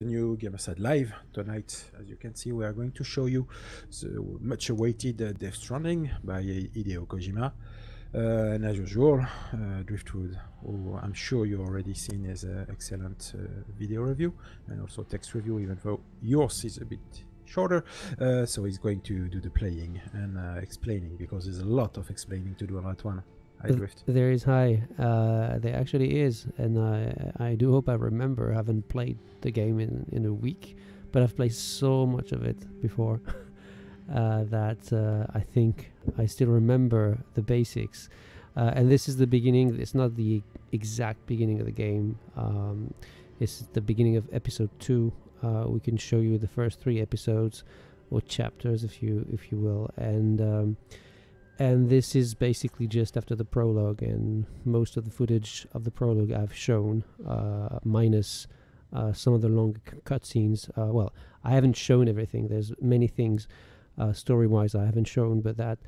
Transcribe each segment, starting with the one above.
new Gamersyde Live tonight. As you can see, we are going to show you the much awaited uh, Death Stranding by Hideo Kojima. Uh, and as usual, uh, Driftwood, who I'm sure you already seen as an excellent uh, video review and also text review, even though yours is a bit shorter. Uh, so he's going to do the playing and uh, explaining because there's a lot of explaining to do on that one. I drift. There is high. Uh, there actually is, and I I do hope I remember. I haven't played the game in in a week, but I've played so much of it before uh, that uh, I think I still remember the basics. Uh, and this is the beginning. It's not the exact beginning of the game. Um, it's the beginning of episode two. Uh, we can show you the first three episodes or chapters, if you if you will, and. Um, and this is basically just after the prologue and most of the footage of the prologue i've shown uh, minus uh, some of the long cutscenes uh, well i haven't shown everything. There's many things uh, story wise i haven't shown but that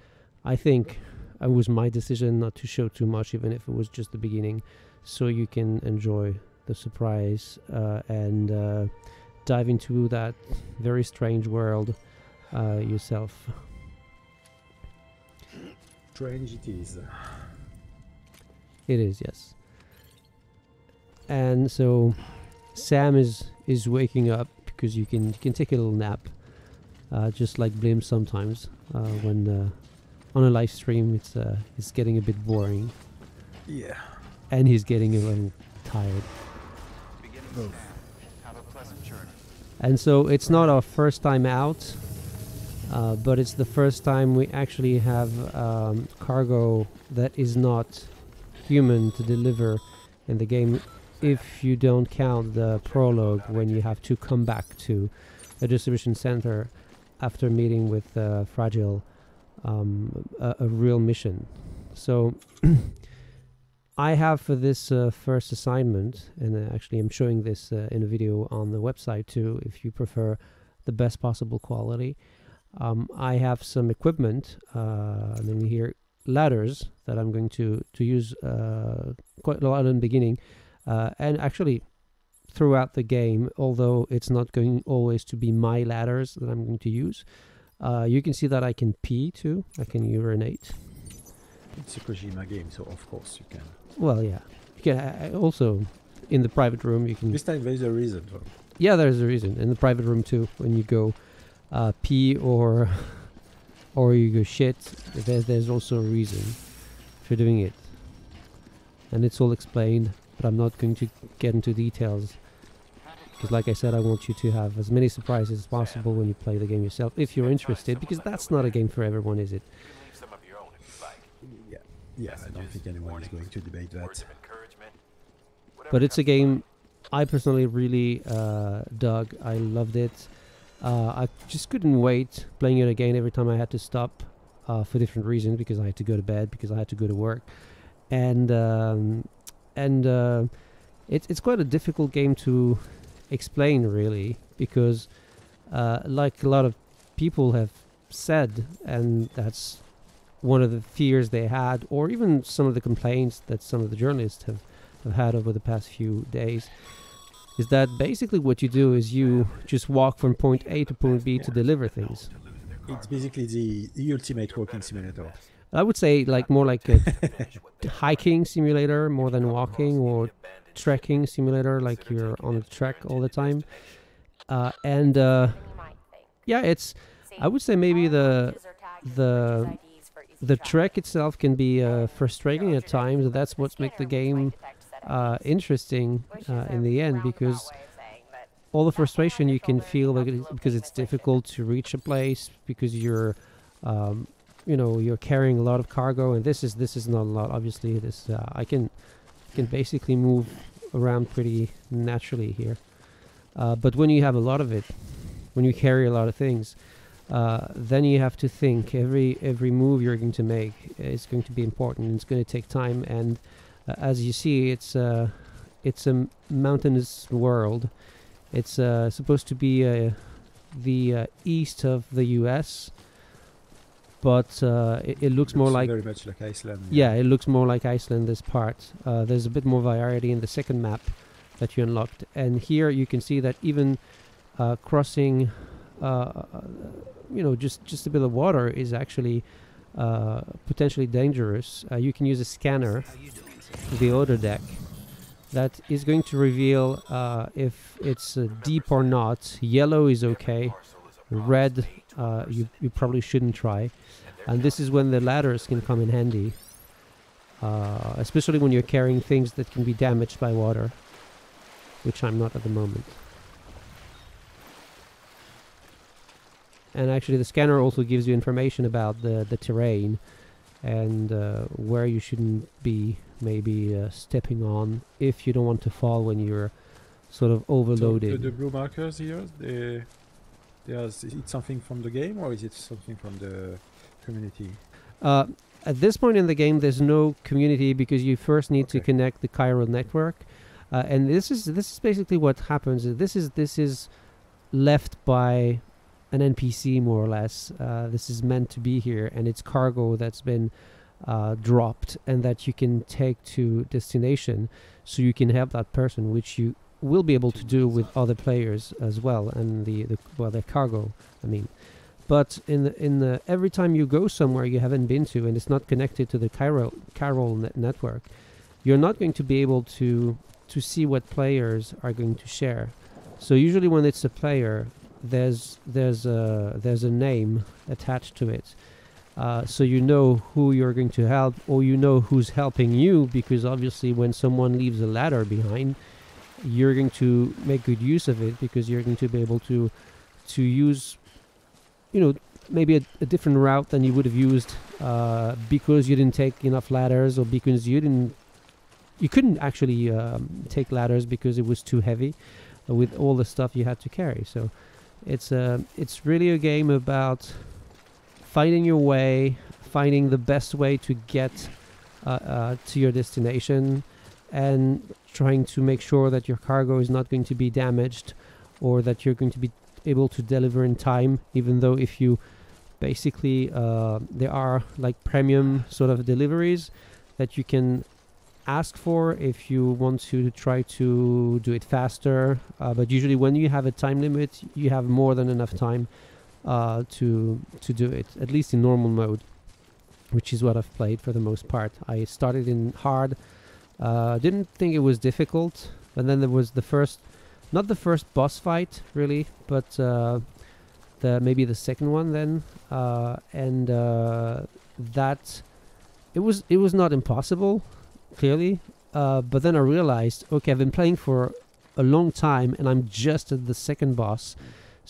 i think it was my decision not to show too much even if it was just the beginning. So you can enjoy the surprise uh, and uh, dive into that very strange world yourself strange it is. It is, yes. And so Sam is is waking up because you can you can take a little nap, uh, just like Blim sometimes uh, when uh, on a live stream it's uh, it's getting a bit boring. Yeah. And he's getting a little tired. And so it's not our first time out. Uh, but it's the first time we actually have um, cargo that is not human to deliver in the game if you don't count the prologue when you have to come back to a distribution center after meeting with uh, Fragile um, a, a, real mission. So I have for this uh, first assignment, and actually I'm showing this uh, in a video on the website too if you prefer the best possible quality. Um, I have some equipment, uh, and here ladders that I'm going to to use uh, quite a lot in the beginning, uh, and actually throughout the game. Although it's not going always to be my ladders that I'm going to use, uh, you can see that I can pee too. I can urinate. It's a Kojima game, so of course you can. Well, yeah, you can also in the private room. You can. This time there's a reason. For yeah, there's a reason in the private room too. When you go uh, pee or or you go shit, there's, there's also a reason for doing it. And it's all explained, but I'm not going to get into details. Because like I said, I want you to have as many surprises as possible when you play the game yourself, if you're interested, because that's not a game for everyone, is it? Yeah, yeah I don't think anyone is going to debate that. But it's a game I personally really uh, dug. I loved it. Uh, I just couldn't wait playing it again every time I had to stop uh, for different reasons because I had to go to bed because I had to go to work, and um, and uh, it's it's quite a difficult game to explain really because uh, like a lot of people have said, and that's one of the fears they had, or even some of the complaints that some of the journalists have, have had over the past few days is that basically what you do is you just walk from point A to point B to deliver things. It's basically the, the ultimate walking simulator. I would say like more like a hiking simulator more than walking or trekking simulator like you're on a trek all the time. Uh, and uh, yeah, it's I would say maybe the the the trek itself can be uh, frustrating at times. That's what makes the game uh, interesting uh, in the end because all the frustration you can feel because it's difficult to reach a place because you're um, you know you're carrying a lot of cargo and this is this is not a lot obviously this uh, I can can basically move around pretty naturally here. Uh, but when you have a lot of it when you carry a lot of things uh, then you have to think every every move you're going to make is going to be important. It's going to take time and uh, as you see, it's uh, it's a mountainous world. It's uh, supposed to be uh, the uh, east of the U.S., but uh, it, it, looks, more like very much like Iceland. Yeah. yeah, it looks more like Iceland. This part, there's a bit more variety in the second map that you unlocked. And here you can see that even uh, crossing, uh, you know, just just a bit of water is actually uh, potentially dangerous. Uh, you can use a scanner, the Odradek, that is going to reveal uh, if it's uh, deep or not. Yellow is okay. Red, uh, you you probably shouldn't try. And this is when the ladders can come in handy, uh, especially when you're carrying things that can be damaged by water, which I'm not at the moment. And actually, the scanner also gives you information about the the terrain and uh, where you shouldn't be maybe uh, stepping on if you don't want to fall when you're sort of So overloaded. the, the blue markers here, they, they are, is it something from the game or is it something from the community? Uh, at this point in the game, there's no community because you first need to connect the chiral network, uh, and this is this is basically what happens. This is this is left by an NPC more or less. Uh, this is meant to be here, and it's cargo that's been uh, dropped and that you can take to destination, so you can help that person, which you will be able to do with other players as well, and the, the well the cargo. I mean, but in the, in the every time you go somewhere you haven't been to and it's not connected to the chiral chiral net network, you're not going to be able to to see what players are going to share. So usually when it's a player, there's there's a there's a name attached to it. Uh, so you know who you're going to help, or you know who's helping you, because obviously when someone leaves a ladder behind, you're going to make good use of it because you're going to be able to to use, you know, maybe a, a different route than you would have used uh, because you didn't take enough ladders, or because you didn't you couldn't actually um, take ladders because it was too heavy uh, with all the stuff you had to carry. So it's a it's really a game about finding your way, finding the best way to get uh, uh, to your destination, and trying to make sure that your cargo is not going to be damaged, or that you're going to be able to deliver in time. Even though if you basically uh, there are like premium sort of deliveries that you can ask for if you want to try to do it faster. Uh, but usually, when you have a time limit, you have more than enough time uh, to to do it. At least in normal mode, which is what I've played for the most part. I started in hard. Uh, didn't think it was difficult, and then there was the first, not the first boss fight really, but uh, the maybe the second one then, uh, and uh, that it was it was not impossible clearly. Uh, but then I realized, okay, I've been playing for a long time and I'm just at the second boss,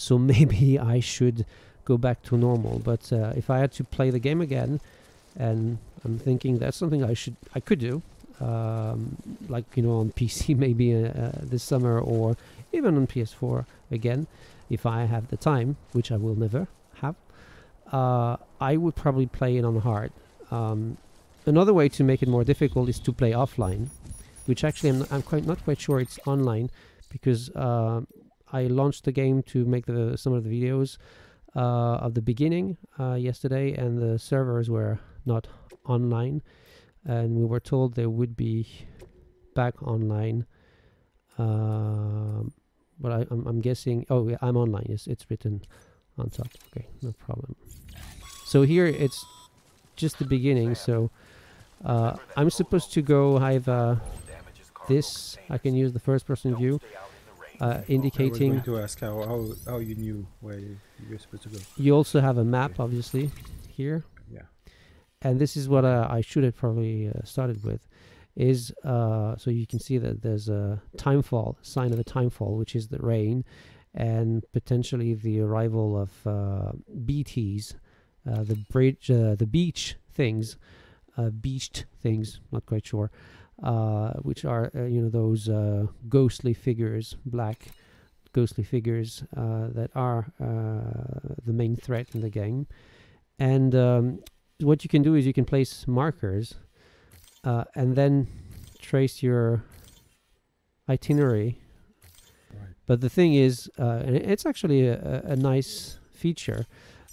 so maybe I should go back to normal. But uh, if I had to play the game again, and I'm thinking that's something I should, I could do, um, like you know on PC maybe uh, uh, this summer or even on PS4 again, if I have the time, which I will never have. Uh, I would probably play it on hard. Um, another way to make it more difficult is to play offline, which actually I'm, I'm quite not quite sure it's online because uh, I launched the game to make the some of the videos uh, of the beginning uh, yesterday, and the servers were not online, and we were told they would be back online. Um, but I, I'm, I'm guessing. Oh, yeah, I'm online. Yes, it's written on top. Okay, no problem. So here it's just the beginning. So uh, I'm supposed to go. I have uh, this. I can use the first person view, uh, I was indicating. going to ask how, how, how you knew where you were supposed to go. You also have a map, obviously, here. Yeah. And this is what uh, I should have probably uh, started with, is uh, so you can see that there's a timefall, sign of a timefall, which is the rain, and potentially the arrival of uh, BTs, uh, the bridge, uh, the beach things, uh, beached things. Not quite sure, uh, which are uh, you know those uh, ghostly figures, black ghostly figures uh, that are uh, the main threat in the game. And um, what you can do is you can place markers uh, and then trace your itinerary. Right. But the thing is, uh, and it's actually a, a a nice feature.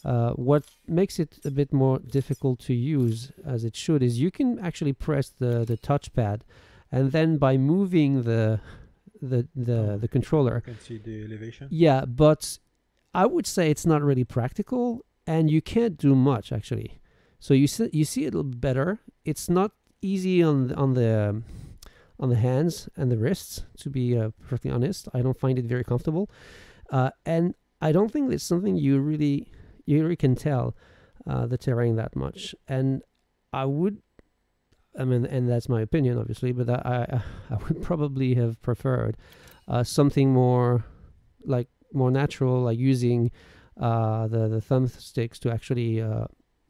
Uh, what makes it a bit more difficult to use, as it should, is you can actually press the the touchpad, and then by moving the the the, Oh. the controller. You can see the elevation. Yeah, but I would say it's not really practical, and you can't do much actually. So you see, you see it a little better. It's not easy on the, on the um, on the hands and the wrists. To be uh, perfectly honest, I don't find it very comfortable, uh, and I don't think it's something you really you can tell uh, the terrain that much. And I would, I mean, and that's my opinion, obviously, but I I, I would probably have preferred uh, something more like more natural, like using uh, the the thumbsticks to actually, uh,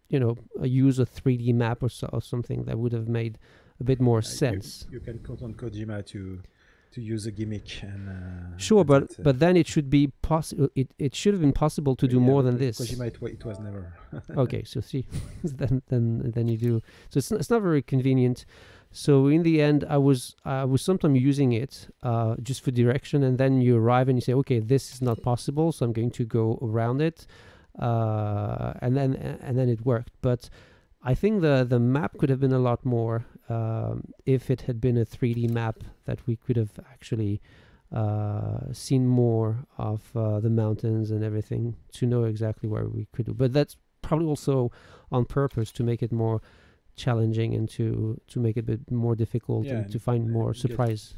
you know, uh, use a 3D map or so or something that would have made a bit more Uh, you- sense. You, can count on Kojima to to use a gimmick and. Uh, Sure, but uh, but then it should be possible. It it should have been possible to do yeah, more than this. Kojima, it, it was never. okay, so see, then then then you do. So it's not, it's not very convenient. So in the end, I was I was sometimes using it uh, just for direction, and then you arrive and you say, okay, this is not possible, so I'm going to go around it, uh, and then and then it worked. But I think the the map could have been a lot more um, if it had been a 3D map that we could have actually uh, seen more of uh, the mountains and everything to know exactly where we could do. But that's probably also on purpose to make it more challenging and to to make it a bit more difficult Yeah, and to find and more surprise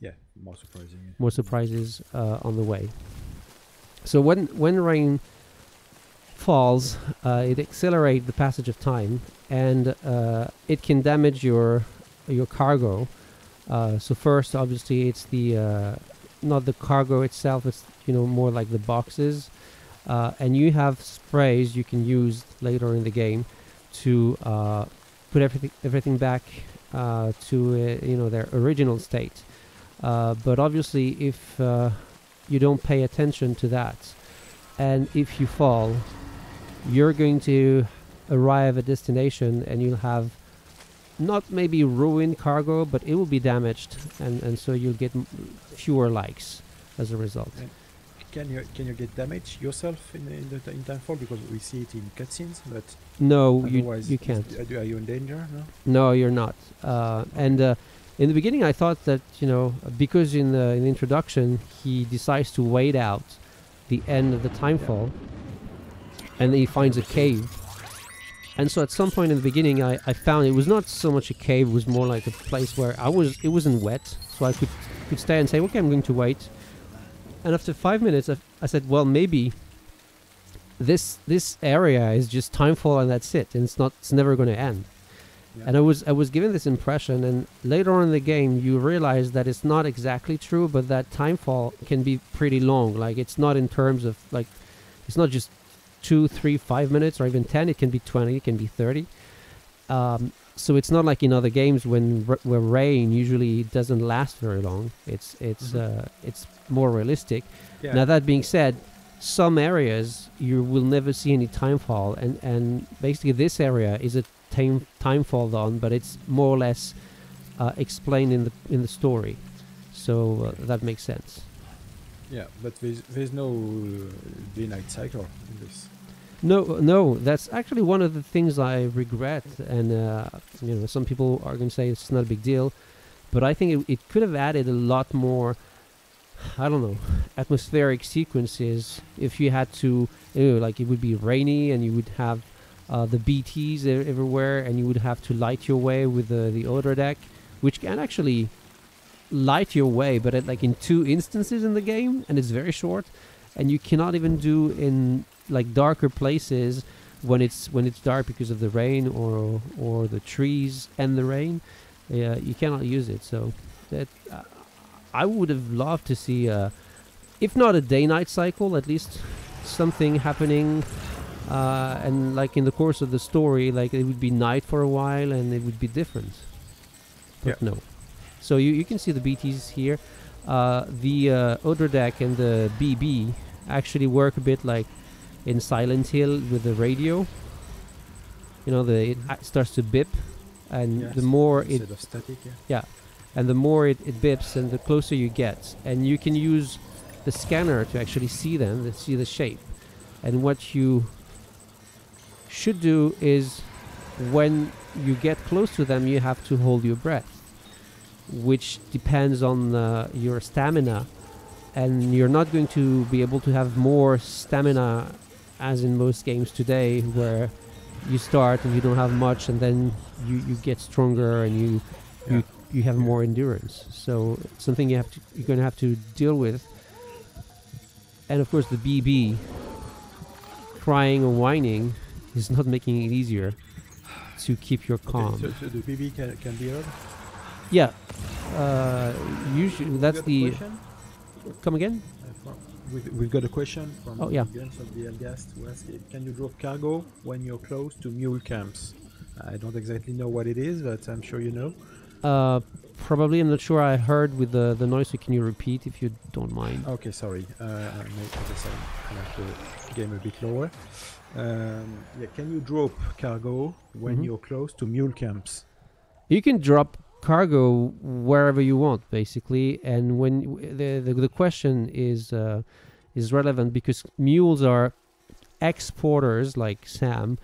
yeah, more surprising. yeah. more surprises uh, on the way. So when when rain falls, uh, it accelerates the passage of time, and uh, it can damage your your cargo. Uh, so first, obviously, it's the not the cargo itself; it's you know more like the boxes, and you have sprays you can use later in the game to put everything everything back uh, to uh, you know their original state. Uh, but obviously, if you don't pay attention to that, and if you fall, you're going to arrive at destination and you'll have not maybe ruined cargo, but it will be damaged, and, and so you'll get fewer likes as a result. Yeah. Can you can you get damage yourself in in the in Timefall because we see it in cutscenes, but No, you you can't. Are you in danger? No. No, you're not. Uh, and uh, in the beginning, I thought that you know because in the, in the introduction he decides to wait out the end of the timefall, and he finds a cave. And so at some point in the beginning, I, I found it was not so much a cave; it was more like a place where I was. It wasn't wet, so I could could stay and say, "Okay, I'm going to wait." And after five minutes, I, I said, "Well, maybe." This this area is just timefall and that's it, and it's not. It's never going to end. Yeah. And I was I was given this impression, and later on in the game, you realize that it's not exactly true, but that timefall can be pretty long. Like it's not in terms of like, it's not just two, three, five minutes, or even ten. It can be twenty, it can be thirty. Um, so it's not like in other games when r- where rain usually doesn't last very long. It's it's Mhm. uh, it's more realistic. Yeah. Now that being said, some areas you will never see any timefall, and and basically this area is a time timefall on, but it's more or less uh, explained in the in the story, so uh, that makes sense. yeah, but there's there's no uh, day night cycle in this. No, no, that's actually one of the things I regret, and uh, you know, some people are going to say it's not a big deal, but I think it, it could have added a lot more. I don't know, atmospheric sequences. If you had to, you know, like it would be rainy, and you would have uh, the BTS everywhere, and you would have to light your way with the the Odradek, which can actually light your way, but at, like in two instances in the game, and it's very short, and you cannot even do in like darker places when it's when it's dark because of the rain or or the trees and the rain. Yeah, you cannot use it. So that uh, I would have loved to see, uh, if not a day-night cycle, at least something happening. Uh, and like in the course of the story, like it would be night for a while and it would be different. But no. So you, you can see the BTs here. Uh, the uh, Odradek and the BB actually work a bit like in Silent Hill with the radio. You know, the it starts to bip, and Yes, the more it static. Yeah. and the more it, it bips and the closer you get and you can use the scanner to actually see them to see the shape and what you should do is when you get close to them you have to hold your breath which depends on uh, your stamina, and you're not going to be able to have more stamina as in most games today, where you start and you don't have much, and then you, you get stronger and you Yeah. you you have more endurance. So it's something you have to you're going to have to deal with. And of course, the BB crying or whining is not making it easier to keep your calm. Okay, so, so the BB can, can be heard. Yeah. Uh, usually that's the. question? Come again? Uh, from- we- We've got a question from Oh, yeah. Guns of the Elgast who asks, can you drop cargo when you're close to mule camps? I don't exactly know what it is, but I'm sure you know. Uh, probably. I'm not sure. I heard with the the noise. So can you repeat if you don't mind? Okay, sorry. Uh, I guess I have the game a bit lower. Um, yeah, can you drop cargo when Mhm. you're close to mule camps? You can drop cargo wherever you want, basically. And when the the, the question is uh, is relevant because mules are exporters like Sam,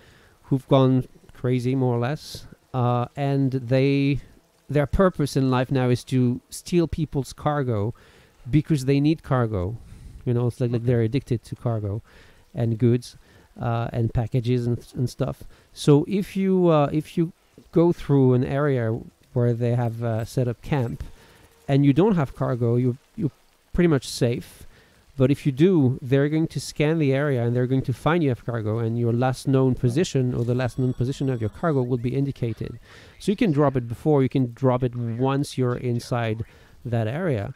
who've gone crazy more or less, uh, and they their purpose in life now is to steal people's cargo because they need cargo. You know, it's like, like they're addicted to cargo and goods uh, and packages and, and stuff. So if you uh, if you go through an area where they have uh, set up camp and you don't have cargo, you you're pretty much safe. But if you do, they're going to scan the area and they're going to find you have cargo, and your last known position or the last known position of your cargo will be indicated. So you can drop it before, you can drop it once you're inside that area.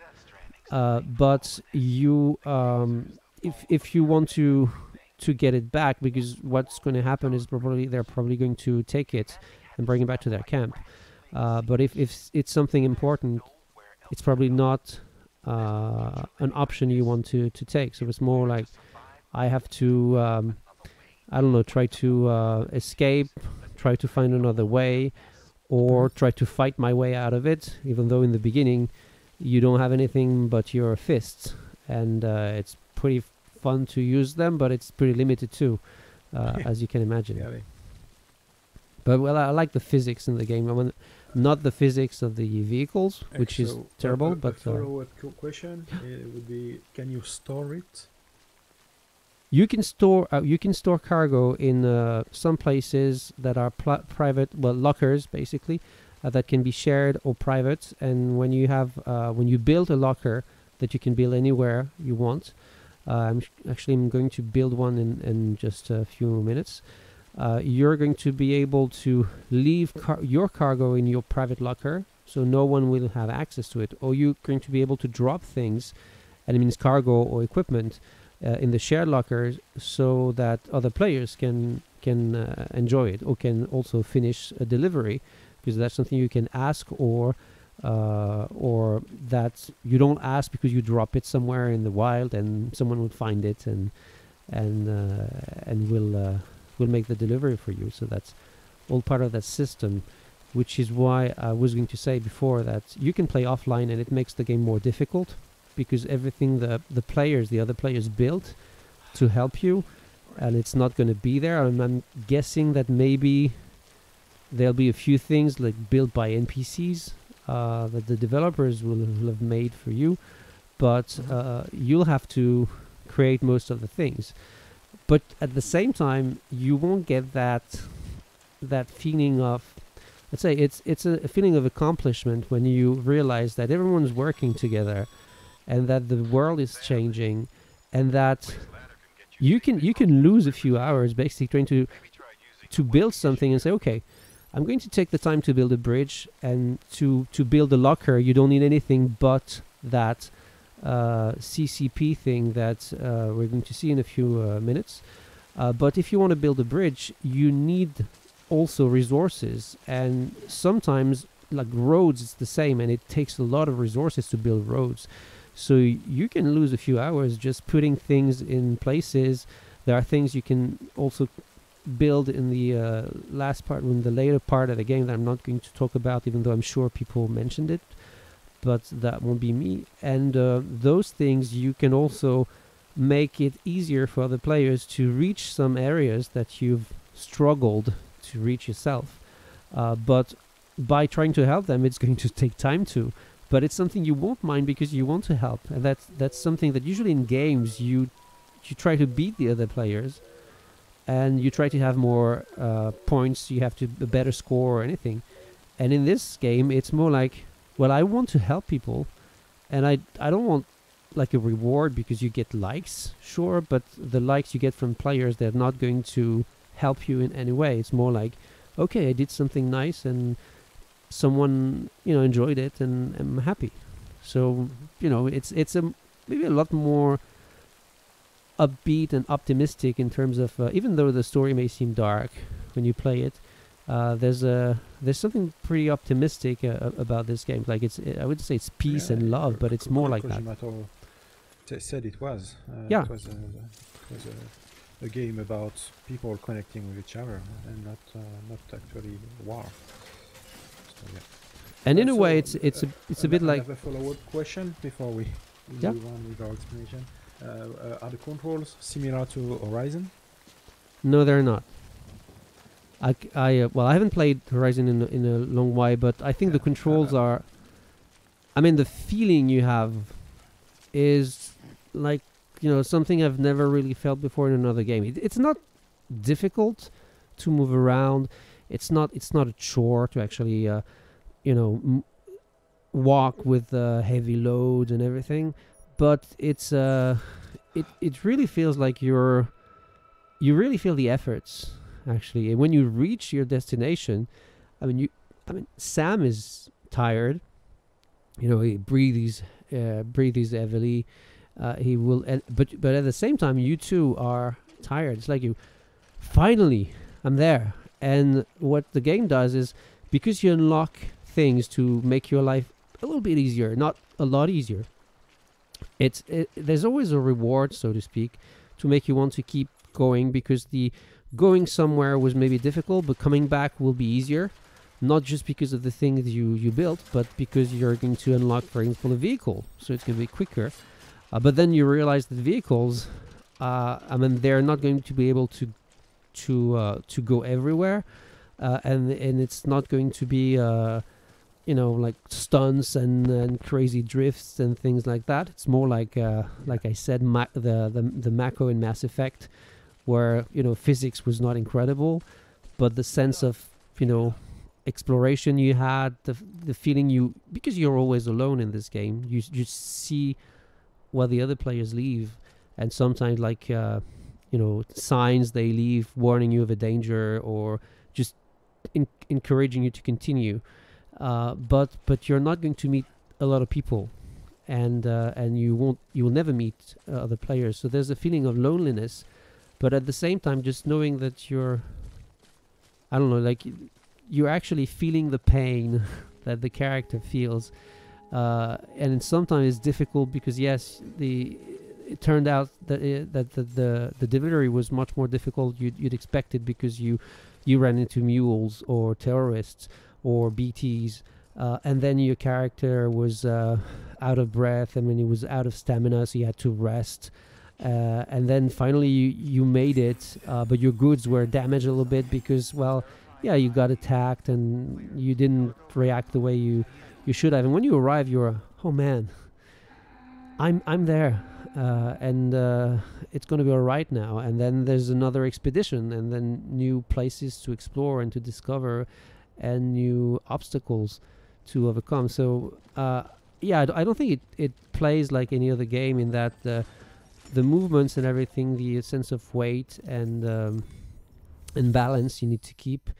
Uh, but you, um, if if you want to to get it back, because what's going to happen is probably they're probably going to take it and bring it back to their camp. Uh, but if, if it's something important, it's probably not uh, an option you want to, to take. So it's more like I have to, um, I don't know, try to uh, escape, try to find another way, or try to fight my way out of it, even though in the beginning you don't have anything but your fists. And uh, it's pretty fun to use them, but it's pretty limited too, uh, as you can imagine. Yeah, But well, I like the physics in the game. I mean, not the physics of the vehicles, which is So, a- terrible. a- a but uh, follow-up qu- question uh, would be: Can you store it? you can store uh, you can store cargo in uh, some places that are pl- private, well, lockers basically, uh, that can be shared or private. And when you have uh, when you build a locker that you can build anywhere you want, uh, I'm actually I'm going to build one in in just a few minutes. Uh, you're going to be able to leave car- your cargo in your private locker, so no one will have access to it, or you're going to be able to drop things, and it means cargo or equipment, uh, in the shared lockers, so that other players can can uh, enjoy it or can also finish a delivery, because that's something you can ask or. Uh, or that you don't ask because you drop it somewhere in the wild and someone will find it and and uh, and will uh, will make the delivery for you. So that's all part of that system, which is why I was going to say before that you can play offline and it makes the game more difficult because everything the the players, the other players built to help you, and it's not going to be there. And I'm guessing that maybe there'll be a few things like built by NPCs uh, that the developers will, will have made for you, but uh, you'll have to create most of the things but at the same time you won't get that that feeling of let's say it's it's a, feeling of accomplishment when you realize that everyone's working together and that the world is changing and that you can you can lose a few hours basically trying to to build something and say okay i'm going to take the time to build a bridge and to to build a locker. You don't need anything but that uh, CCP thing that uh, we're going to see in a few uh, minutes. Uh, but if you want to build a bridge, you need also resources, and sometimes like roads, it's the same, and it takes a lot of resources to build roads. So you can lose a few hours just putting things in places. There are things you can also build in the uh, last part, in the later part of the game that I'm not going to talk about, even though I'm sure people mentioned it but that won't be me. And uh, those things you can also make it easier for other players to reach some areas that you've struggled to reach yourself. Uh, but by trying to help them, it's going to take time to. But it's something you won't mind because you want to help, and that's that's something that usually in games you you try to beat the other players, and you try to have more uh, points. You have to a better score or anything. And in this game, it's more like, well, I want to help people, and I I don't want like a reward because you get likes, sure, but the likes you get from players they're not going to help you in any way. It's more like, okay, I did something nice and someone you know enjoyed it and I'm happy. So you know it's it's a maybe a lot more upbeat and optimistic in terms of uh, even though the story may seem dark when you play it. Uh, there's a there's something pretty optimistic uh, about this game. Like it's I would say it's peace Yeah, and love, but it's more like that. T- said it was. Uh, Yeah. It was, a, it was a, a game about people connecting with each other and not uh, not actually war. So, yeah. And in a way, it's it's a it's a I bit have like a follow-up question before we, we Yeah. move on with our explanation. Uh, uh, are the controls similar to Horizon? no, they're not. I, I, uh, well, I haven't played Horizon in a, in a long while, but I think the controls uh, are. I mean, the feeling you have is like you know something I've never really felt before in another game. It, it's not difficult to move around. It's not. It's not a chore to actually, uh, you know, m- walk with a heavy load and everything. But it's uh, it it really feels like you're, you really feel the efforts actually. And when you reach your destination, I mean you, I mean Sam is tired. You know he breathes, uh, breathes heavily. Uh, he will, but but at the same time, you two are tired. It's like you, finally, I'm there. And what the game does is because you unlock things to make your life a little bit easier, not a lot easier. It's it, there's always a reward, so to speak, to make you want to keep going because the going somewhere was maybe difficult, but coming back will be easier. Not just because of the things you you built, but because you're going to unlock, for example, a vehicle, so it's going to be quicker. Uh, but then you realize that vehicles, uh, I mean, they're not going to be able to to uh, to go everywhere, uh, and and it's not going to be uh, you know like stunts and, and crazy drifts and things like that. It's more like uh, like I said, the the the Mako in Mass Effect, where you know physics was not incredible, but the sense of you know exploration you had, the the feeling you because you're always alone in this game, you you see what the other players leave, and sometimes like uh, you know signs they leave warning you of a danger or just in- encouraging you to continue. Uh, but but you're not going to meet a lot of people, and uh, and you won't you will never meet uh, other players. So there's a feeling of loneliness, but at the same time, just knowing that you're, I don't know, like you're actually feeling the pain that the character feels, uh, and sometimes it's difficult because yes, the it turned out that it, that the, the the delivery was much more difficult you'd, you'd expect it because you you ran into mules or terrorists or BTs, uh, and then your character was uh, out of breath. I mean, he was out of stamina, so you had to rest. Uh, and then finally, you, you made it, uh, but your goods were damaged a little bit because, well, yeah, you got attacked and you didn't react the way you, you should have. And when you arrive, you're, oh man, I'm I'm there, uh, and uh, it's going to be all right now. And then there's another expedition, and then new places to explore and to discover, and new obstacles to overcome. So uh, yeah, I, don't think it, it plays like any other game in that the movements and everything, the sense of weight and um, and balance you need to keep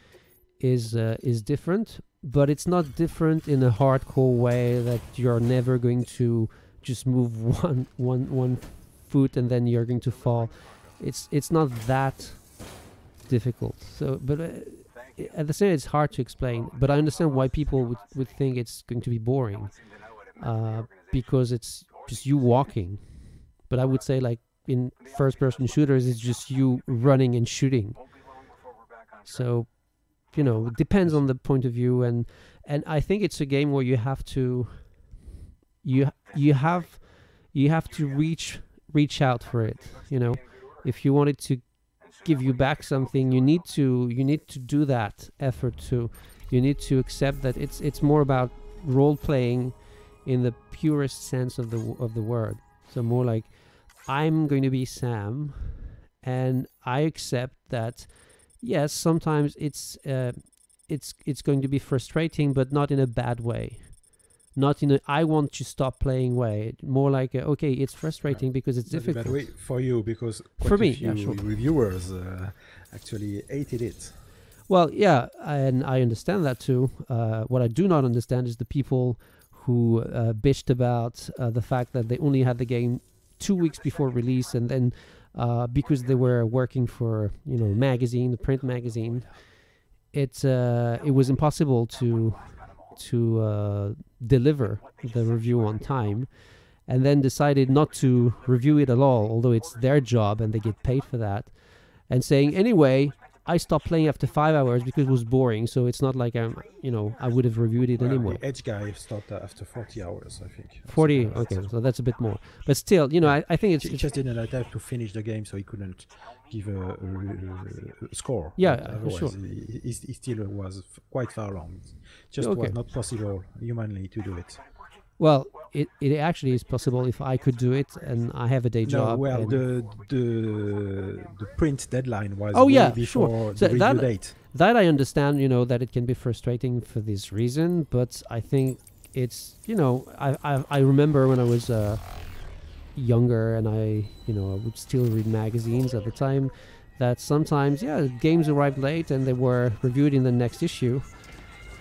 is uh, is different. But it's not different in a hardcore way that you're never going to just move one one one foot and then you're going to fall. It's it's not that difficult. So, but uh, at the same, it's hard to explain. But I understand why people would, would think it's going to be boring, uh, because it's just you walking. But I would say like in first-person shooters, it's just you running and shooting. So, you know, it depends on the point of view, and and I think it's a game where you have to you you have you have to reach reach out for it. You know, if you want it to give you back something, you need to you need to do that effort to you need to accept that it's it's more about role playing in the purest sense of the of the word. So more like I'm going to be Sam, and I accept that. Yes, sometimes it's uh, it's it's going to be frustrating, but not in a bad way. Not in a I want to stop playing way. More like a, okay, it's frustrating because it's bad difficult. way for you because For me, yeah, sure. reviewers uh, actually hated it. Well, yeah, and I understand that too. Uh, what I do not understand is the people who uh, bitched about uh, the fact that they only had the game two weeks before release, and then uh, because they were working for you know magazine, the print magazine, it uh, it was impossible to to uh, deliver the review on time, and then decided not to review it at all, although it's their job and they get paid for that, and saying anyway. I stopped playing after five hours because it was boring. So it's not like I'm, you know, I would have reviewed it Well, anyway. Edge guy stopped after 40 hours, I think. 40, okay, so that's a bit more. But still, you know, I, I think it's, He just didn't have time to finish the game, so he couldn't give a, a- a score. Yeah, sure. He, he, he still was quite far along. It just Okay. was not possible humanly to do it. Well, it, it actually is possible if I could do it and I have a day No, job. well, the the the print deadline was Oh, way yeah, before sure. the So review that- date. that I understand, you know, that it can be frustrating for this reason. But I think it's, you know, I I, I remember when I was uh, younger and I, you know, I would still read magazines at the time. That sometimes, yeah, games arrived late and they were reviewed in the next issue,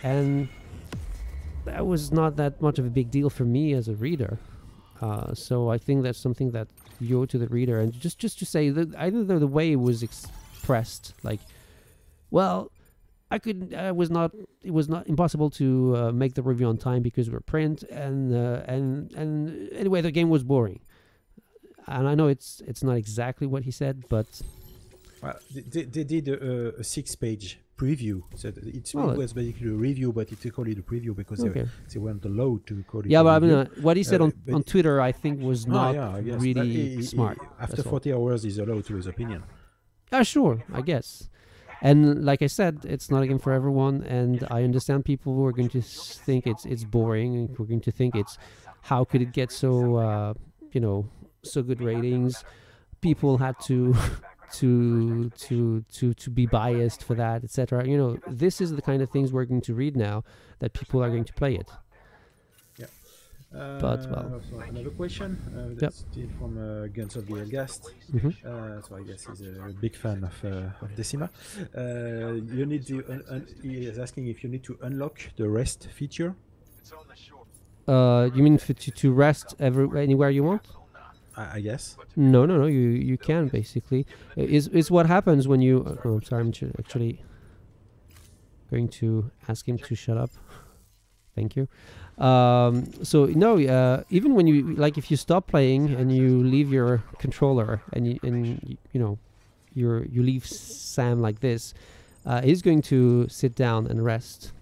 and that was not that much of a big deal for me as a reader. Uh, so I think that's something that you owe to the reader, and just just to say that think the, way it was expressed, like, well, I could, I was not, it was not impossible to uh, make the review on time because we're print, and uh, and and anyway, the game was boring. And I know it's it's not exactly what he said, but Well, they, did a, a six-page preview. So it's, Well, it was basically a review, but it's called it a preview because they, okay. they weren't allowed to call it. Yeah, but I mean, uh, what he said Uh, on, on Twitter, I think, was Ah, not yeah, really he- he- smart. After that's all. 40 hours, he's allowed to his opinion. Yeah, sure, I guess. And like I said, it's not a game for everyone, and I understand people who are going to think it's it's boring, and who are going to think it's how could it get so uh, you know so good ratings. People had to to to to to be biased for that, etc. You know, this is the kind of things we're going to read now that people are going to play it. Yeah. But, Uh, well. so another question. Uh, that's still from uh, Guns of the Elgast. Mhm. Uh, so I guess he's a big fan of, uh, of Decima. Uh, you need to. Un- un- he is asking if you need to unlock the rest feature. Uh, you mean for, to to rest every anywhere you want? I, guess. No, no, no. You you can basically is is what happens when you. Oh, I'm sorry. I'm actually going to ask him to shut up. Thank you. Um, so no, uh, even when you like, if you stop playing and you leave your controller and you and you know, you're you leave Sam like this, uh, he's going to sit down and rest.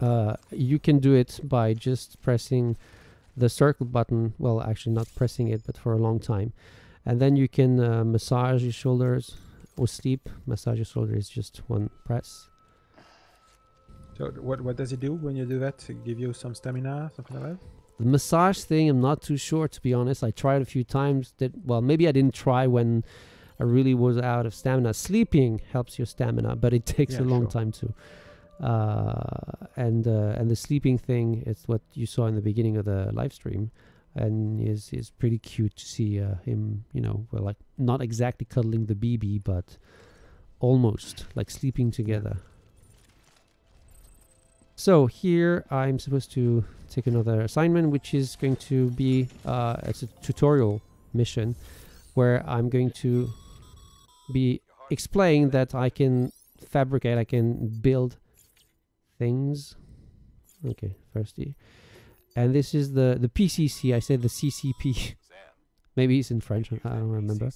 Uh, you can do it by just pressing the circle button. Well, actually, not pressing it, but for a long time, and then you can uh, massage your shoulders or sleep. Massage your shoulders just one press. So what what does it do when you do that? To give you some stamina, something like that? The massage thing, I'm not too sure to be honest. I tried a few times. That well, maybe I didn't try when I really was out of stamina. Sleeping helps your stamina, but it takes Yeah, a long sure. time too. Uh, and uh, and the sleeping thing it's what you saw in the beginning of the live stream, and is is pretty cute to see uh, him. You know, well, like not exactly cuddling the BB, but almost like sleeping together. So here I'm supposed to take another assignment, which is going to be uh, it's a tutorial mission where I'm going to be explaining that I can fabricate, I can build things. Okay, first the, and this is the the PCC. I said the CCP. Maybe it's in French. I don't remember.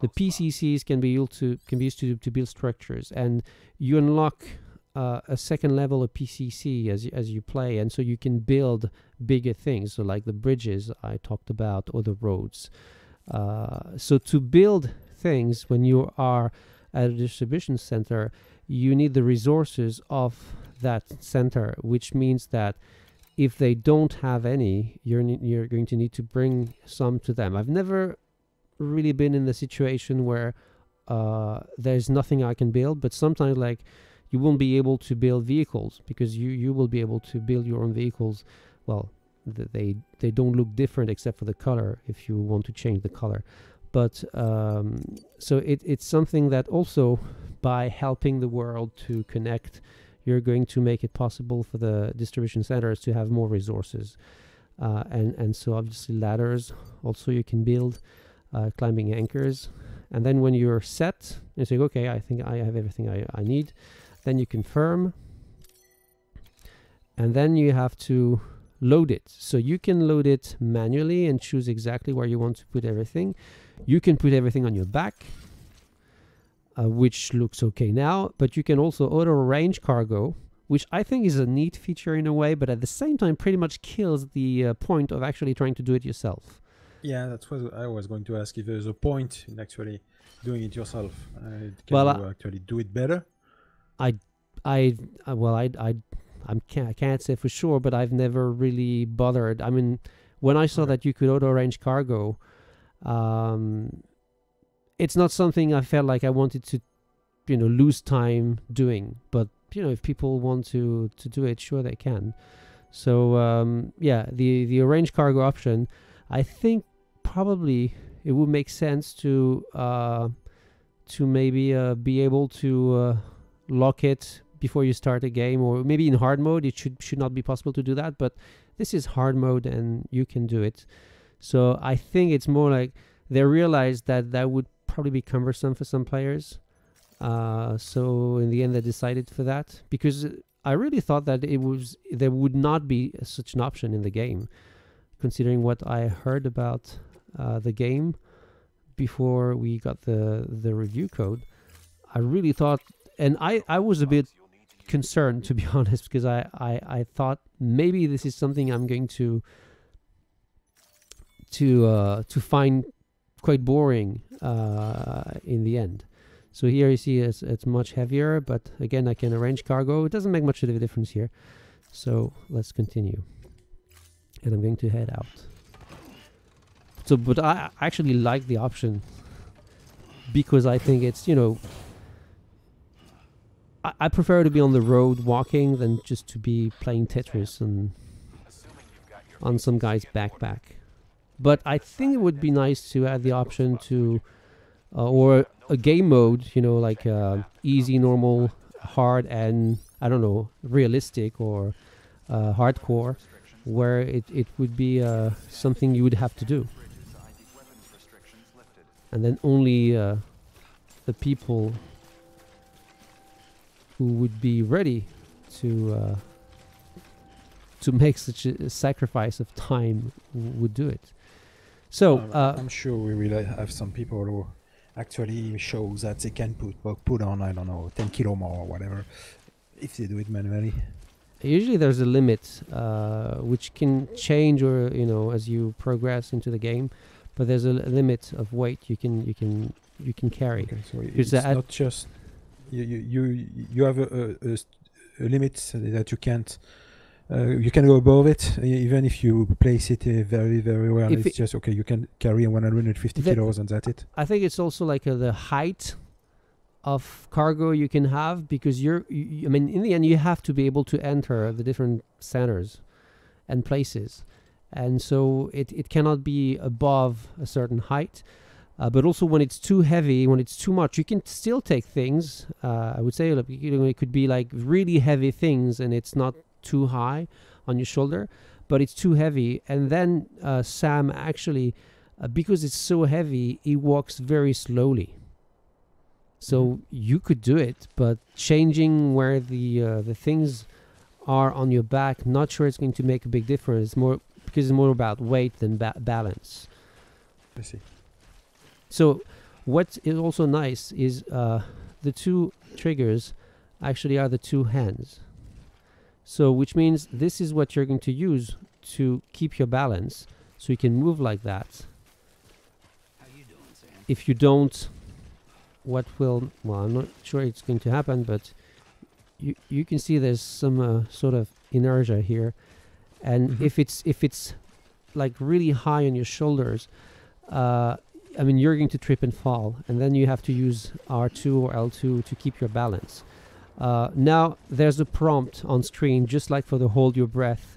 The PCCs can be used to can be used to to build structures, and you unlock uh, a second level of PCC as as you play, and so you can build bigger things, so like the bridges I talked about or the roads. Uh, so to build things when you are at a distribution center, you need the resources of that center, which means that if they don't have any, you're you're going to need to bring some to them. I've never really been in the situation where uh, there's nothing I can build, but sometimes like you won't be able to build vehicles because you you will be able to build your own vehicles. Well, th- they they don't look different except for the color if you want to change the color. But um, so it, it's something that also by helping the world to connect, you're going to make it possible for the distribution centers to have more resources. Uh, and and so obviously ladders also you can build uh, climbing anchors. And then when you're set you say okay i think i have everything i, I need then you confirm. And then you have to load it. So you can load it manually and choose exactly where you want to put everything. You can put everything on your back uh, which looks okay now but you can also auto arrange cargo which i think is a neat feature in a way but at the same time pretty much kills the uh, point of actually trying to do it yourself Yeah, that's what I was going to ask if there's a point in actually doing it yourself. Uh, can Well, you actually do it better? I, uh, well, I, I, I'm can't, I can't say for sure, but I've never really bothered. I mean, when I saw Okay. that you could auto arrange cargo, um, it's not something I felt like I wanted to, you know, lose time doing. But you know, if people want to to do it, sure they can. So um, yeah, the the arrange cargo option, I think probably it would make sense to uh, to maybe uh, be able to uh, lock it before you start a game or maybe in hard mode it should should not be possible to do that but this is hard mode and you can do it so i think it's more like they realized that that would probably be cumbersome for some players. Uh, so in the end they decided for that because i really thought that it was there would not be such an option in the game. Considering what i heard about uh, the game before we got the the review code i really thought and i i was a bit concerned to be honest because I, I i thought maybe this is something i'm going to to uh to find quite boring uh in the end. So here you see it's, it's much heavier but again i can arrange cargo. It doesn't make much of a difference here. So let's continue. And i'm going to head out. So but i actually like the option because i think it's you know I, I prefer to be on the road walking than just to be playing Tetris and on some guy's backpack. But I think it would be nice to add the option to, uh, or a game mode, you know, like uh, easy, normal, hard, and I don't know, realistic or uh, hardcore, where it, it would be uh, something you would have to do. And then only uh, the people who would be ready to uh, to make such a sacrifice of time would do it. So uh, I'm sure we will uh, have some people who actually show that they can put put on I don't know 10 kilo more or whatever if they do it manually. usually there's a limit uh, which can change or you know as you progress into the game, but there's a limit of weight you can you can you can carry. Okay, so it's not just you you you, you have a, a, a, a limit that you can't. Uh, you can go above it even if you place it uh, very very well. If it's it- just okay. You can carry 150 The- kilos and that's it. I think it's also like uh, the height of cargo you can have because you're you, you- I mean in the end you have to be able to enter the different centers and places and so it, it cannot be above a certain height uh, but also when it's too heavy when it's too much you can still take things uh, I would say like, you know, it could be like really heavy things and it's not too high on your shoulder but it's too heavy and then uh, Sam actually uh, because it's so heavy, he walks very slowly. So you could do it, but changing where the uh, the things are on your back, not sure it's going to make a big difference. More because it's more about weight than ba- balance. I see. So what is also nice is uh, the two triggers actually are the two hands. So which means this is what you're going to use to keep your balance, so you can move like that. If you don't what will well I'm not sure it's going to happen but you you can see there's some uh, sort of inertia here. And Mhm. if it's if it's like really high on your shoulders uh, I mean you're going to trip and fall. And then you have to use R2 or L2 to keep your balance uh, now there's a prompt on screen just like for the hold your breath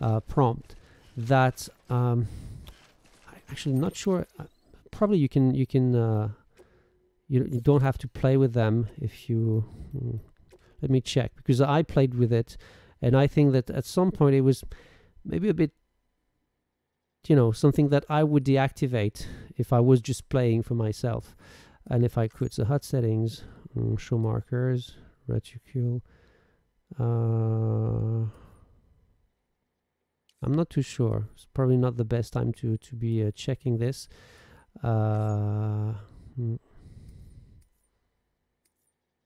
uh, prompt that um, I actually not sure uh, probably you can you can uh, you, you don't have to play with them if you mm, let me check because I played with it and I think that at some point it was maybe a bit you know something that I would deactivate if I was just playing for myself and if I could. So HUD settings mm, show markers reticule uh, I'm not too sure it's probably not the best time to to be uh, checking this uh, mm.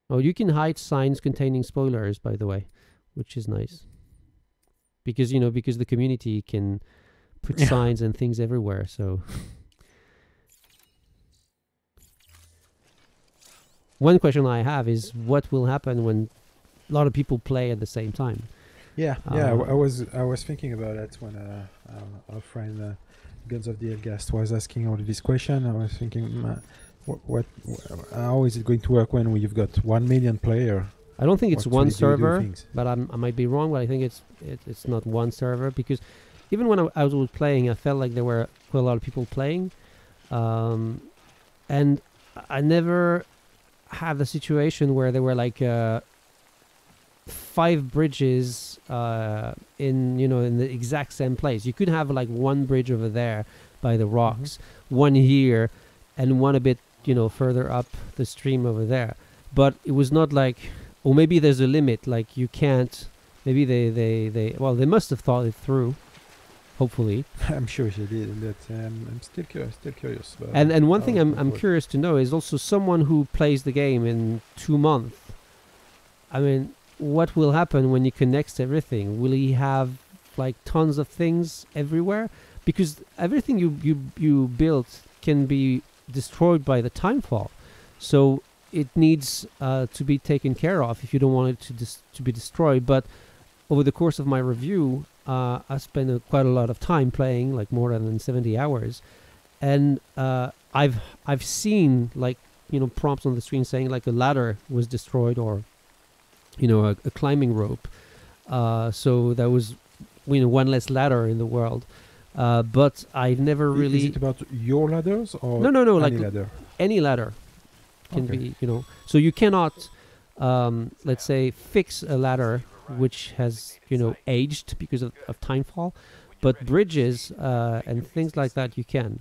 Oh, you can hide signs containing spoilers, by the way, which is nice. Because you know, because the community can put Yeah. signs and things everywhere. So, one question I have is, what will happen when a lot of people play at the same time? Yeah, yeah. I I was I was thinking about it when uh, our, our friend uh, Guns of the Elgast was asking all this question. I was thinking, mm, what, what, how is it going to work when we've got one million player? I don't think it's one really do do server. but I'm, I might be wrong. But I think it's it, it's not one server because even when I, I was playing, I felt like there were quite a lot of people playing, um, and I never had the situation where there were like uh, five bridges uh, in you know in the exact same place. You could have like one bridge over there by the rocks, one here, and one a bit you know further up the stream over there. But it was not like or maybe there's a limit like you can't maybe they they they well they must have thought it through hopefully I'm sure she did, but um, I'm still curious. Still curious. About and and one thing i'm i'm work. curious to know is also someone who plays the game in 2 months i mean what will happen when he connects everything will he have like tons of things everywhere because everything you you you built can be destroyed by the timefall so it needs uh, to be taken care of if you don't want it to dis- to be destroyed but over the course of my review uh, i spent uh, quite a lot of time playing like more than 70 hours and uh, i've i've seen like you know prompts on the screen saying like a ladder was destroyed or you know a, a climbing rope uh, so that was you know one less ladder in the world uh, but i've never really Is it about your ladders or no no no like any ladder? any ladder can Okay. be you know so you cannot um, let's say fix a ladder which has you know aged because of, of timefall but bridges uh, and things like that you can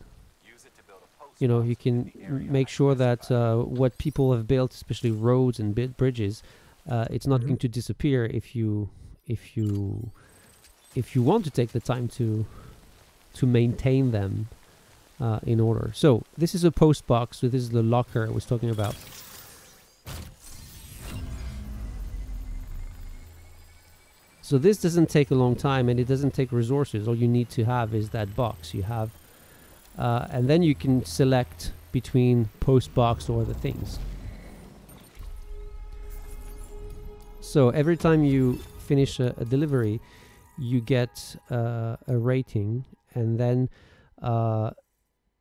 you know you can make sure that uh, what people have built especially roads and bridges uh, it's not Mhm. going to disappear if you if you if you want to take the time to to maintain them uh, in order. So this is a post box. So this is the locker I was talking about. So this doesn't take a long time and it doesn't take resources. All you need to have is that box. You have, uh, and then you can select between post box or other things. So every time you finish a, a delivery, you get uh, a rating, and then uh,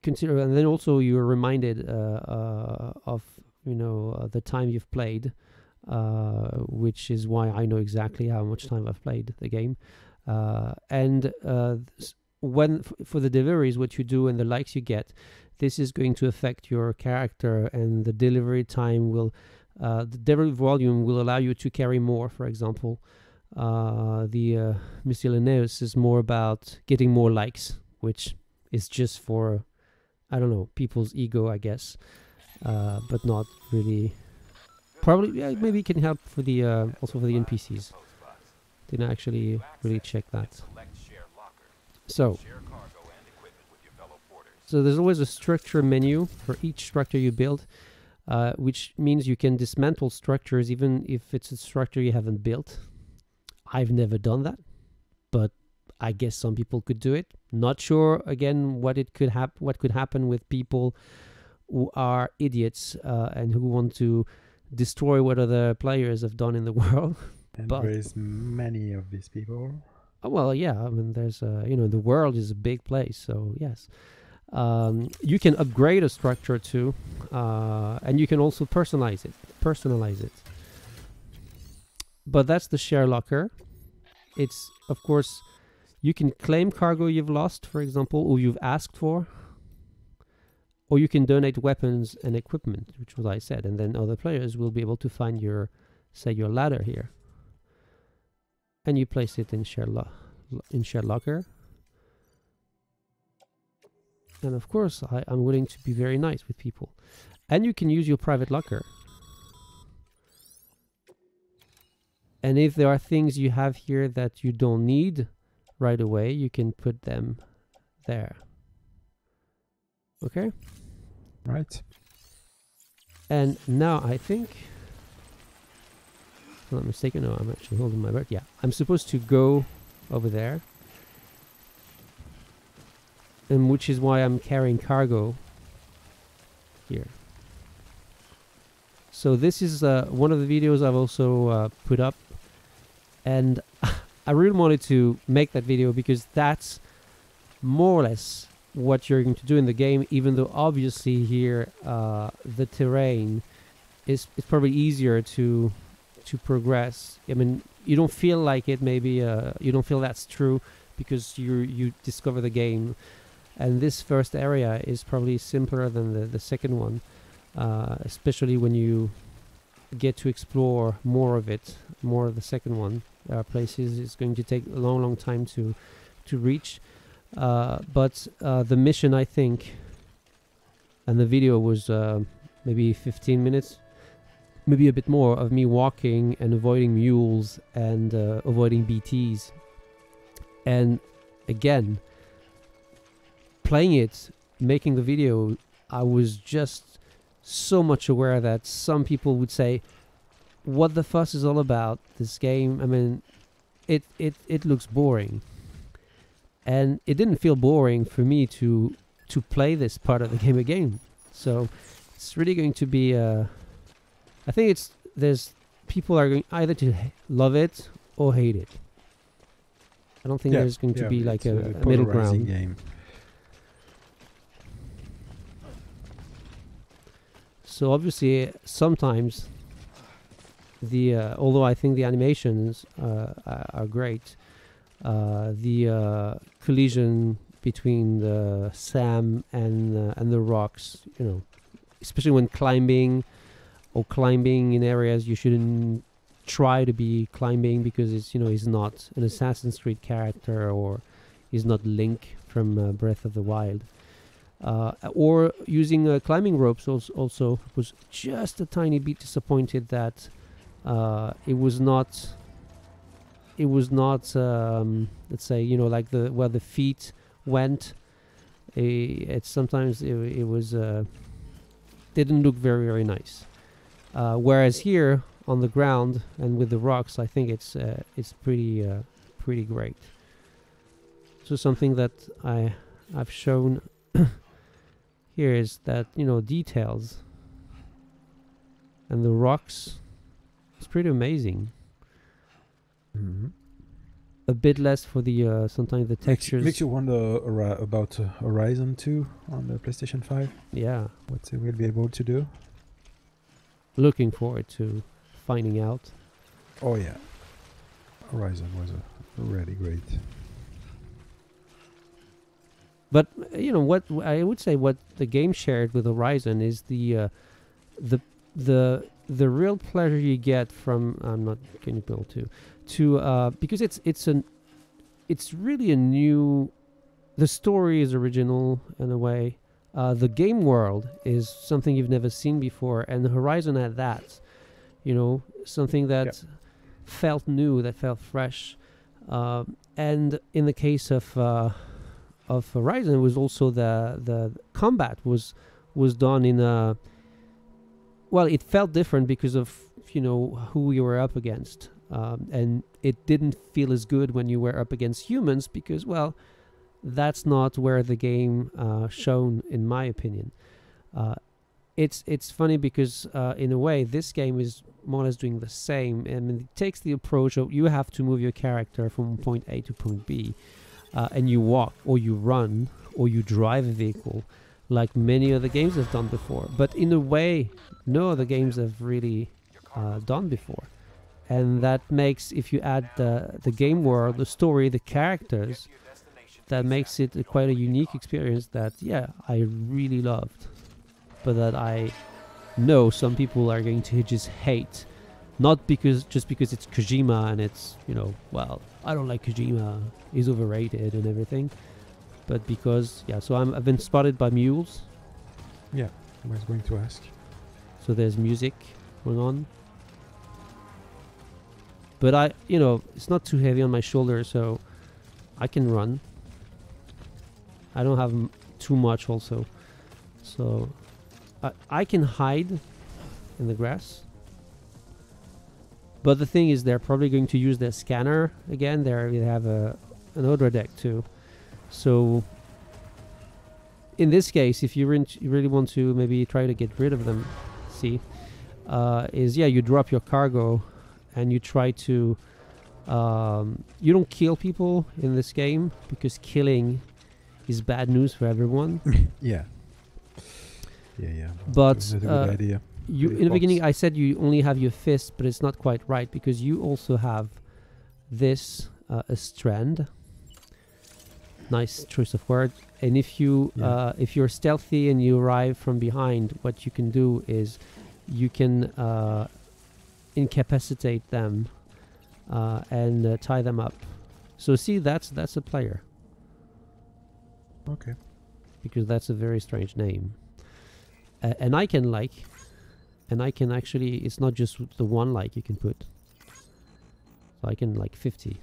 consider, and then also you're reminded uh, uh, of you know uh, the time you've played, uh, which is why I know exactly how much time I've played the game, uh, and uh, when for the deliveries, what you do and the likes you get, this is going to affect your character, and the delivery time will. Uh, the delivery volume will allow you to carry more, for example. Uh, the uh, miscellaneous is more about getting more likes, which is just for, I don't know, people's ego, I guess, but not really. Probably, yeah, maybe it can help for the uh, also for the NPCs. Didn't actually really check that. So, so there's always a structure menu for each structure you build, uh, which means you can dismantle structures even if it's a structure you haven't built. I've never done that, but I guess some people could do it. Not sure again what it could hap- what could happen with people who are idiots uh, and who want to destroy what other players have done in the world. And But- there is many of these people. Oh, well, yeah. I mean, there's a you know the world is a big place, so yes. Um, you can upgrade a structure too, uh, and you can also personalize it. Personalize it. But that's the share locker. It's of course you can claim cargo you've lost, for example, or you've asked for, or you can donate weapons and equipment, which was I said, and then other players will be able to find your, say, your ladder here and you place it in share lo- in share locker. And of course, I, I'm willing to be very nice with people. And you can use your private locker. And if there are things you have here that you don't need right away, you can put them there. Okay? Right. And now I think, if I'm not mistaken, no, I'm actually holding my breath. Yeah, I'm supposed to go over there, and which is why I'm carrying cargo here. So this is uh, one of the videos I've also uh, put up, and I really wanted to make that video because that's more or less what you're going to do in the game, even though obviously here uh, the terrain is it's probably easier to to progress. I mean, you don't feel like it. Maybe uh, you don't feel that's true because you you discover the game, and this first area is probably simpler than the the second one, uh, especially when you get to explore more of it, more of the second one. Are places it's going to take a long, long time to to reach. Uh, but uh, the mission, I think, and the video was uh, maybe 15 minutes, maybe a bit more of me walking and avoiding mules and uh, avoiding BTs. And again, playing it, making the video, I was just so much aware that some people would say, "What the fuss is all about? This game? I mean, it it it looks boring." And it didn't feel boring for me to to play this part of the game again. So it's really going to be. Uh, I think it's there's people are going either to love it or hate it. I don't think Yeah, there's going to be like it's a, a middle ground. game. So obviously, sometimes the uh, although I think the animations uh, are great, the uh, collision between the Sam and uh, and the rocks, you know, especially when climbing or climbing in areas you shouldn't try to be climbing because it's you know he's not an Assassin's Creed character or he's not Link from uh, Breath of the Wild. Uh, or using uh, climbing ropes also, also was just a tiny bit disappointed that uh, it was not it was not um, let's say you know like the where the feet went it, it's sometimes it, it was uh, didn't look very very nice. Uh, whereas here on the ground and with the rocks I think it's uh, it's pretty uh, pretty great. So something that I I've shown here is that you know details and the rocks it's pretty amazing Mhm. a bit less for the uh, sometimes the Makes, textures makes you wonder about uh, Horizon 2 on the PlayStation 5. yeah What they will be able to do. looking forward to finding out Oh yeah, Horizon was really great. but you know what I would say what the game shared with horizon is the uh, the the the real pleasure you get from i'm not going to build able to uh because it's it's an it's really a new the story is original in a way. Uh, the game world is something you've never seen before and the horizon had that you know something that felt new that felt fresh. Um, and in the case of uh, of horizon it was also the the combat was was done in a well it felt different because of you know who you were up against um, and it didn't feel as good when you were up against humans because well that's not where the game uh, shone in my opinion uh, it's it's funny because uh, in a way this game is more or less doing the same. Mean, it takes the approach of you have to move your character from point A to point B, uh, and you walk or you run or you drive a vehicle, like many other games have done before. But in a way, no other games have really uh, done before, and that makes if you add the the game world, the story, the characters, that makes it a quite a unique experience. That yeah, I really loved, but that I know some people are going to just hate. Not because just because it's Kojima and it's you know well I don't like Kojima. He's overrated and everything. But because yeah so I'm, I've been spotted by mules. Yeah, I was going to ask. so there's music going on but I you know it's not too heavy on my shoulder so I can run. I don't have too much also. So I, I can hide in the grass. But the thing is they're probably going to use their scanner again. There they have a an Odradek too. So in this case if you you really want to maybe try to get rid of them see uh, is yeah you drop your cargo and you try to um, you don't kill people in this game because killing is bad news for everyone Yeah. Yeah, yeah. But, That's a good uh, idea. you in the beginning i said you only have your fist but it's not quite right because you also have this uh, a strand nice choice of word and if you Yeah. uh, if you're stealthy and you arrive from behind what you can do is you can uh, incapacitate them uh, and uh, tie them up so see that's that's a player Okay. because that's a very strange name. Uh, and I can like, and I can actually, it's not just the one like you can put. So I can like 50.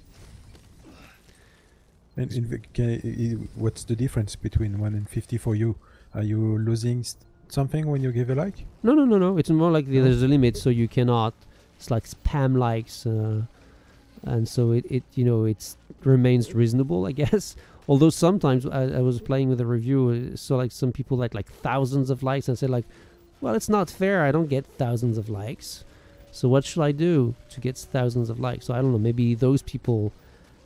And in the, can, what's the difference between 1 and 50 for you? Are you losing something when you give a like? No, no, no, no. It's more like the, there's a limit, so you cannot. It's like spam likes, uh, and so it, it you know it remains reasonable, I guess. Although sometimes I, I was playing with a review, uh, so like some people like like thousands of likes, and I said like, well, it's not fair. I don't get thousands of likes. So what should I do to get thousands of likes? So I don't know. Maybe those people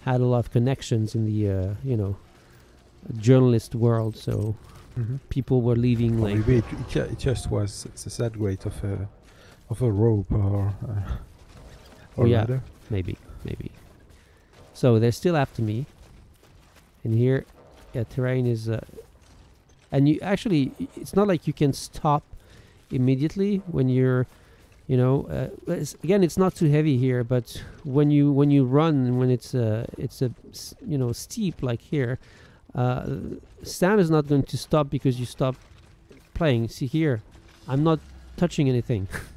had a lot of connections in the uh, you know journalist world, so Mm-hmm. people were leaving Or like maybe it, it, it just was the sad weight of a of a rope or uh, Oh, or yeah. ladder. maybe, maybe. So they're still after me. And here, yeah, terrain is, uh, and you actually, it's not like you can stop immediately when you're, you know, uh, it's, again, it's not too heavy here, but when you when you run, when it's uh, it's a, you know, steep like here, uh, Sam is not going to stop because you stop playing. See here, I'm not touching anything,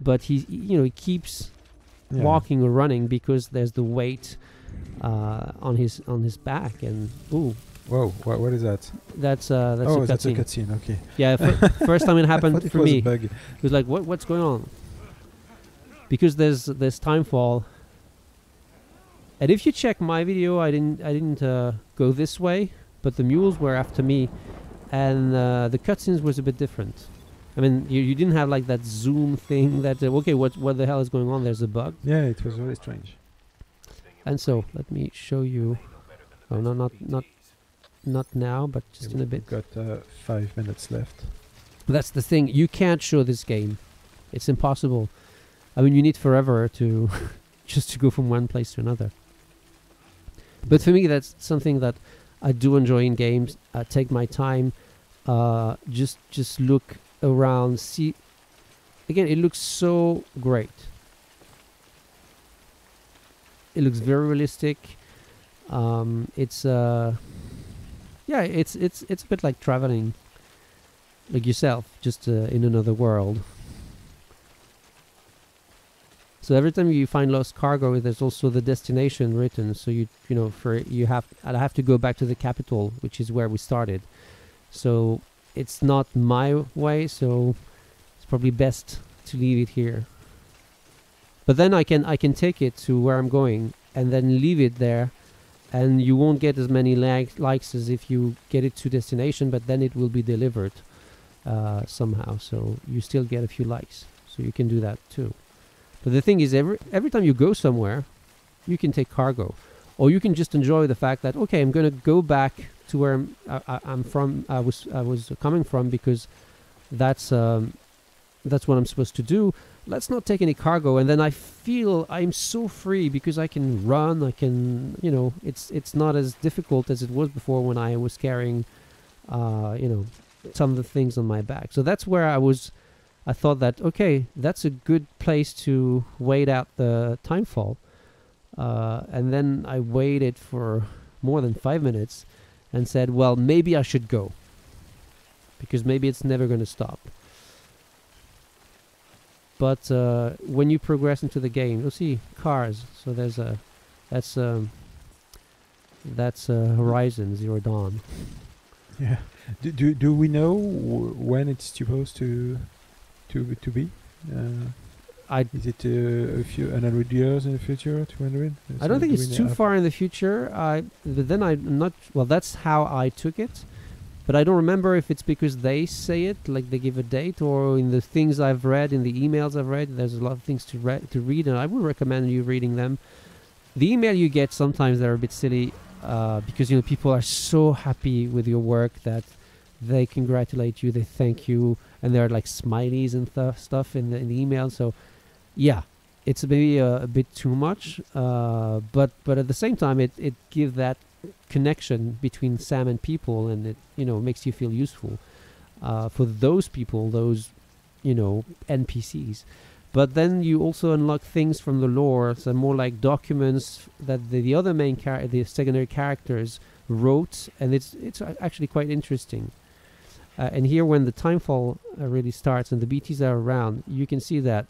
but he, you know, he keeps Yeah. walking or running because there's the weight uh, on his on his back and ooh Whoa! What, what is that? that's uh that's oh, a that's a cutscene. Okay. yeah fir- first time it happened it for was me it was like what what's going on because there's there's time fall and if you check my video i didn't i didn't uh, go this way but the mules were after me and uh, the cutscenes was a bit different i mean you, you didn't have like that zoom thing that uh, okay what what the hell is going on there's a bug Yeah, it was very strange. And so let me show you. Oh no, not not not now, but just Yeah, in a bit. Got uh, five minutes left. That's the thing. You can't show this game. It's impossible. I mean, you need forever to just to go from one place to another. But for me, that's something that I do enjoy in games. I take my time, uh, just just look around, see. Again, it looks so great. It looks very realistic. Um, it's uh, yeah, it's it's it's a bit like traveling, like yourself, just uh, in another world. So every time you find lost cargo, there's also the destination written. So you you know for you have I have to go back to the capital, which is where we started. So it's not my way. So it's probably best to leave it here. But then I can I can take it to where I'm going and then leave it there, and you won't get as many lag- likes as if you get it to destination. But then it will be delivered. uh, somehow. So you still get a few likes. So you can do that too. But the thing is, every every time you go somewhere, you can take cargo, or you can just enjoy the fact that okay, I'm to go back to where I'm, I, I'm from. I was I was coming from because that's um, that's what I'm supposed to do. Let's not take any cargo, and then I feel I'm so free because I can run. I can, you know, it's it's not as difficult as it was before when I was carrying, uh, you know, some of the things on my back. So that's where I was. I thought that okay, that's a good place to wait out the timefall, uh, and then I waited for more than five minutes, and said, well, maybe I should go, because maybe it's never going to stop. But uh, when you progress into the game, you'll see cars. So there's a that's um, that's uh, Horizon Zero Dawn. Yeah. Do, do do we know when it's supposed to to to be? Uh, I is it uh, a few hundred years in the future? Two hundred? I don't think it's too far in the future. I but then I'm not well. That's how I took it, but I don't remember if it's because they say it, like they give a date, or in the things I've read, in the emails I've read. There's a lot of things to read to read, and I would recommend you reading them. The email you get sometimes they're a bit silly uh, because you know people are so happy with your work that they congratulate you, they thank you, and there are like smileys and th- stuff in the in the email. So yeah, it's maybe a, a bit too much, uh, but but at the same time, it it gives that connection between Sam and people, and it you know makes you feel useful uh, for those people, those you know NPCs. But then you also unlock things from the lore, so more like documents that the, the other main char- the secondary characters wrote, and it's it's actually quite interesting. Uh, and here, when the timefall uh, really starts and the BTs are around, you can see that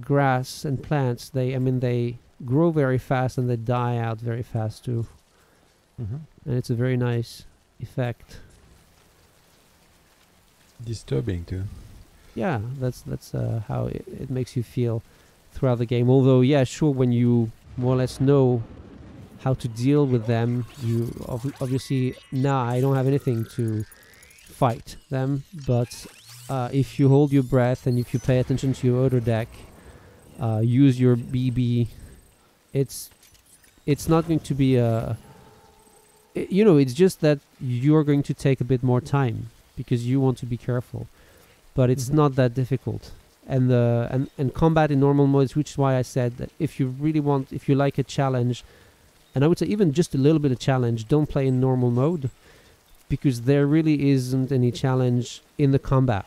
grass and plants they i mean they grow very fast and they die out very fast too Mm-hmm. and it's a very nice effect Disturbing too. yeah that's that's uh, how it, it makes you feel throughout the game although yeah sure when you more or less know how to deal with them you ob- obviously now i don't have anything to fight them but uh, if you hold your breath and if you pay attention to your Odradek uh, use your bb it's it's not going to be a you know it's just that you're going to take a bit more time because you want to be careful. But it's Mhm. not that difficult. And the and, and combat in normal modes which is why i said that if you really want if you like a challenge and i would say even just a little bit of challenge don't play in normal mode because there really isn't any challenge in the combat.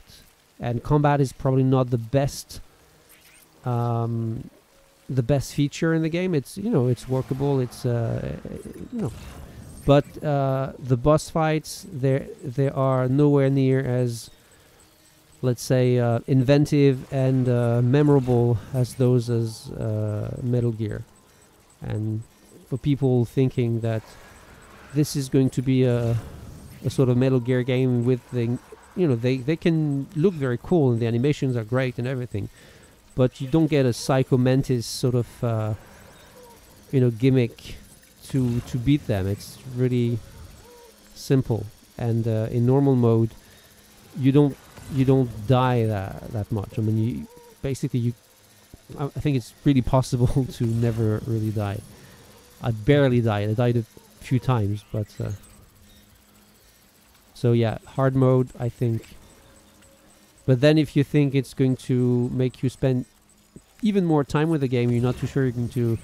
And combat is probably not the best um, the best feature in the game. It's you know it's workable. It's uh, you know. But uh, the boss fights they they are nowhere near as let's say uh, inventive and uh, memorable as those as uh, Metal Gear. And for people thinking that this is going to be a a sort of Metal Gear game with the you know they they can look very cool and the animations are great and everything but you don't get a Psycho Mantis sort of uh, you know gimmick to to beat them. It's really simple, and uh, in normal mode, you don't you don't die that that much. I mean, you basically you. I I think it's really possible to never really die. I barely died. I died a few times, but uh, so yeah, hard mode. I think. But then, if you think it's going to make you spend even more time with the game, you're not too sure you're going to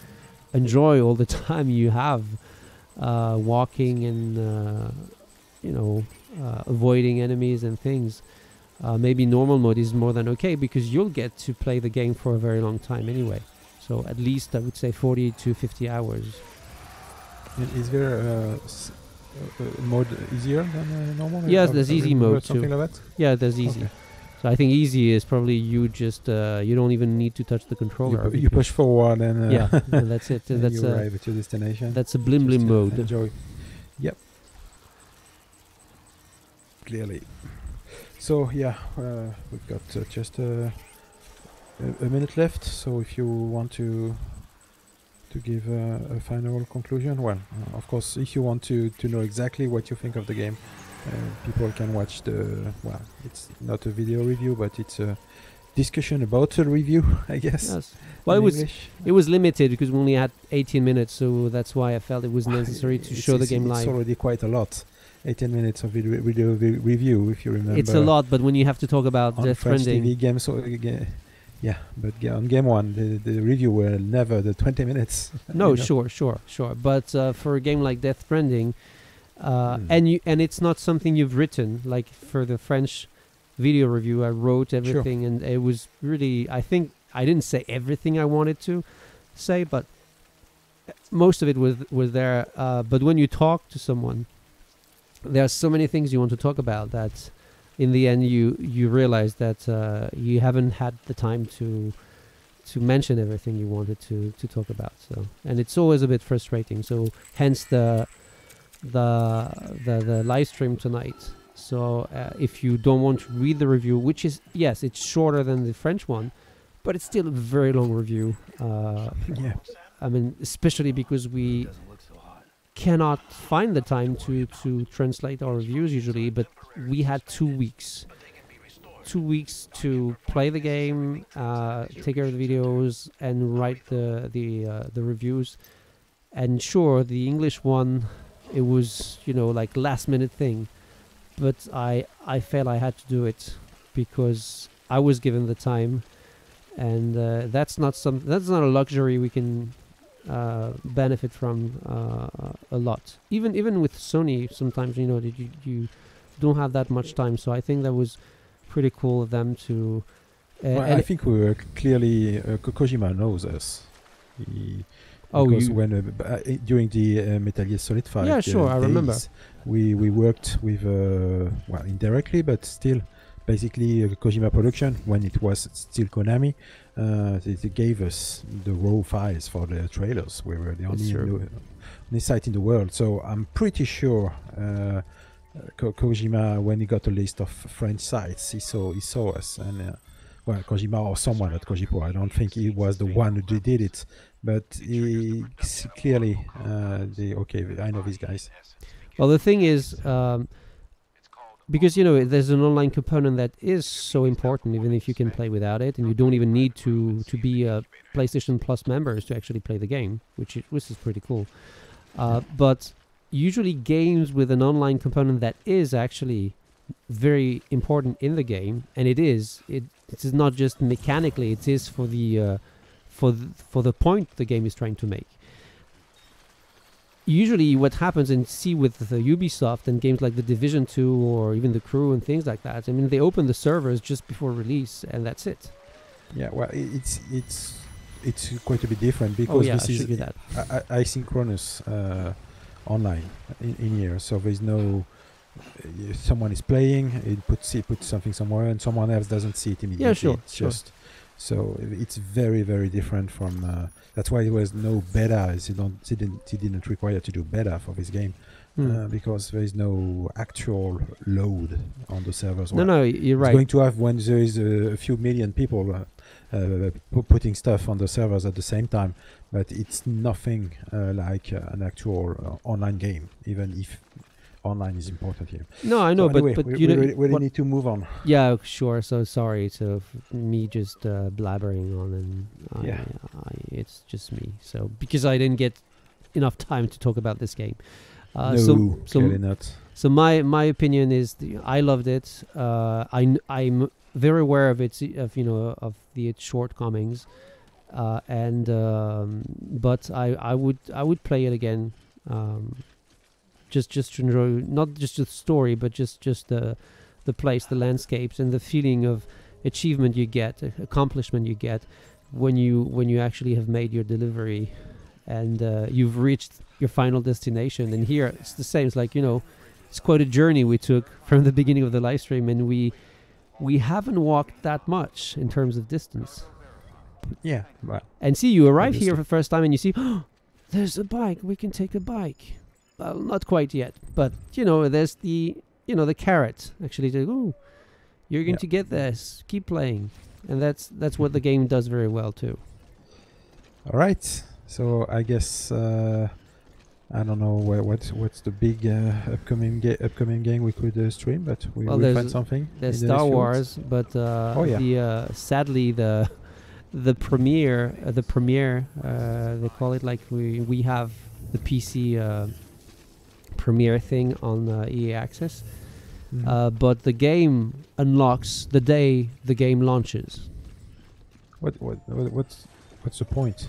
enjoy all the time you have uh, walking and uh, you know uh, avoiding enemies and things. Uh, maybe normal mode is more than okay because you'll get to play the game for a very long time anyway. So at least I would say 40 to 50 hours. Is there a s- a- a mode easier than uh, normal? Yes, there's easy mode too. like. Yeah, there's easy. Okay. So I think easy is probably you just uh, you don't even need to touch the You, controller. pu- you push forward and uh, yeah, that's it. that's you uh, arrive at your destination. that's a blim blim uh, mode. Enjoy. Yep. Clearly. So yeah, uh, we've got uh, just a, a minute left. So if you want to to give uh, a final conclusion, well, uh, of course, if you want to to know exactly what you think of the game, people can watch the well. It's not a video review, but it's a discussion about a review, I guess. Yes. Well, it was English. it was limited because we only had 18 minutes, so that's why I felt it was necessary to It's- show the it's- game It's live. already quite a lot. 18 minutes of video, video vi- review, if you remember. It's a lot, but when you have to talk about on Death French Stranding, TV games. So, uh, yeah, but on game one, the, the review were never the 20 minutes. no, you know. sure, sure, sure. But uh, for a game like Death Stranding, uh, Mm. and you and it's not something you've written. Like for the French video review, I wrote everything, and it was really. I think I didn't say everything I wanted to say, but most of it was was there. Uh, but when you talk to someone, there are so many things you want to talk about that, in the end, you you realize that uh, you haven't had the time to to mention everything you wanted to to talk about. So, and it's always a bit frustrating. So, hence the the the, the live stream tonight. So, uh, if you don't want to read the review, which is yes, it's shorter than the French one, but it's still a very long review. Uh, Yeah. I mean, especially because we cannot find the time to to translate our reviews usually, but we had two weeks, two weeks to play the game, uh, take care of the videos, and write the the uh, the reviews. And sure, the English one, it was you know like last minute thing, but I I felt I had to do it because I was given the time, and uh, that's not some that's not a luxury we can uh, benefit from uh, a lot. Even even with Sony, sometimes you know that you you don't have that much time. So I think that was pretty cool of them to. Uh, Well, and I think we were clearly uh, Kojima knows us. He, Oh, because when uh, uh, during the uh, Metal Gear Solid 5 Yeah, uh, sure, I remember. we we worked with uh, well indirectly, but still basically uh, Kojima Production when it was still Konami. Uh, they, they gave us the raw files for the trailers. We were the only only site in the world, so I'm pretty sure. Uh, Ko- Kojima, when he got a list of French sites, he saw he saw us, and uh, well, Kojima or someone at Kojipro. I don't think he was the one who did it, but he clearly uh, the okay. I know these guys. Well, the thing is, um, because you know there's an online component that is so important, even if you can play without it, and you don't even need to to be a PlayStation Plus members to actually play the game, which is, which is pretty cool. Uh, but usually, games with an online component that is actually very important in the game, and it is. It it is not just mechanically; it is for the uh, for the, for the point the game is trying to make usually what happens and see with the Ubisoft and games like the Division 2 or even the Crew and things like that. I mean, they open the servers just before release and that's it. Yeah, well, it's it's it's quite a bit different Oh because yeah, I this is that. asynchronous uh, online in, in here. So there's no uh, someone is playing, it puts it puts something somewhere, and someone else doesn't see it immediately. Yeah, sure, It's sure. just so it's very very different from. Uh, that's why there was no beta. He don't he didn't he didn't require to do beta for this game Hmm. uh, because there is no actual load on the servers. no, no, you're It's right. going to have when there is a, a few million people uh, uh, putting stuff on the servers at the same time, but it's nothing uh, like uh, an actual online game, even if online is important here. No, I know, So anyway, but we, but you we really, really need to move on. yeah, sure. So sorry to f- me just uh, blabbering on, and I, Yeah. I, it's just me. So because I didn't get enough time to talk about this game. Uh, no, so so clearly not. So my my opinion is the, I loved it. Uh, I I'm very aware of its of you know of the its shortcomings, uh, and um, but I I would I would play it again, um, just just to enjoy not just the story but just just the the place, the landscapes, and the feeling of achievement you get, uh, accomplishment you get when you when you actually have made your delivery, and uh, you've reached your final destination. And here it's the same. It's like you know it's quite a journey we took from the beginning of the live stream and we we haven't walked that much in terms of distance Yeah, right. and see you arrive here for the first time and you see oh, there's a bike we can take a bike well not quite yet but you know there's the you know the carrot actually to oh you're going Yeah. to get this keep playing and that's that's what the game does very well too all right. So I guess uh, I don't know where, what's what's the big uh, upcoming ga- upcoming game we could uh, stream, but we Well, will find something. There's the Star weeks. Wars, but uh, Oh, yeah. the uh, sadly the the premiere uh, the premiere uh, they call it like we we have the PC uh, premiere thing on uh, EA Access, Mhm. uh, but the game unlocks the day the game launches. what, what what what's what's the point?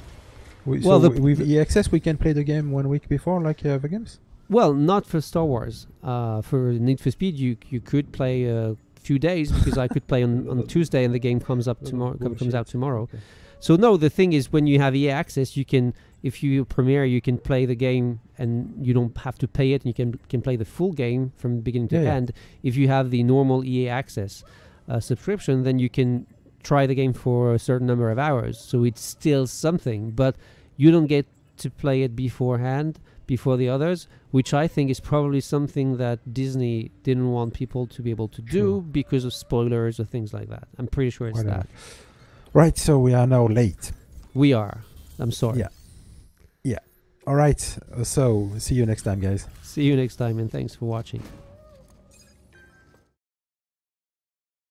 We, Well, so the- with the- EA Access, we can play the game one week before, like uh, other games. Well, not for Star Wars. Uh, for Need for Speed, you you could play a few days because I could play on, on Tuesday and the game comes up tomorrow. comes out tomorrow. Okay. So no, the thing is, when you have EA Access, you can, if you premiere, you can play the game and you don't have to pay it. And you can can play the full game from beginning to Yeah, yeah. end. If you have the normal EA Access uh, subscription, then you can try the game for a certain number of hours. So it's still something, but you don't get to play it beforehand before the others, which I think is probably something that Disney didn't want people to be able to do because of spoilers or things like that. I'm pretty sure it's Whatever. that. Right, so we are now late. We are. I'm sorry. Yeah. Yeah. All right, so see you next time, guys. See you next time and thanks for watching.